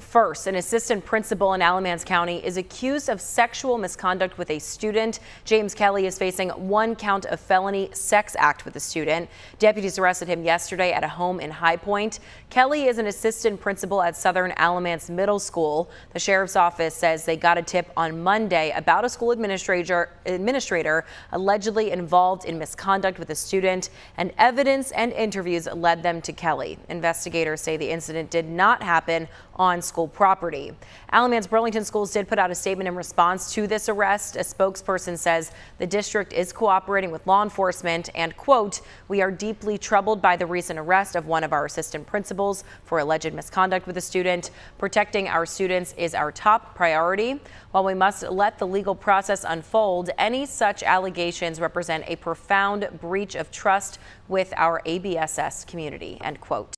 First, an assistant principal in Alamance County is accused of sexual misconduct with a student. James Kelly is facing one count of felony sex act with a student. Deputies arrested him yesterday at a home in High Point. Kelly is an assistant principal at Southern Alamance Middle School. The sheriff's office says they got a tip on Monday about a school administrator, administrator allegedly involved in misconduct with a student, and evidence and interviews led them to Kelly. Investigators say the incident did not happen on school property. Alamance Burlington Schools did put out a statement in response to this arrest. A spokesperson says the district is cooperating with law enforcement and, quote, we are deeply troubled by the recent arrest of one of our assistant principals for alleged misconduct with a student. Protecting our students is our top priority. While we must let the legal process unfold, any such allegations represent a profound breach of trust with our ABSS community, end quote.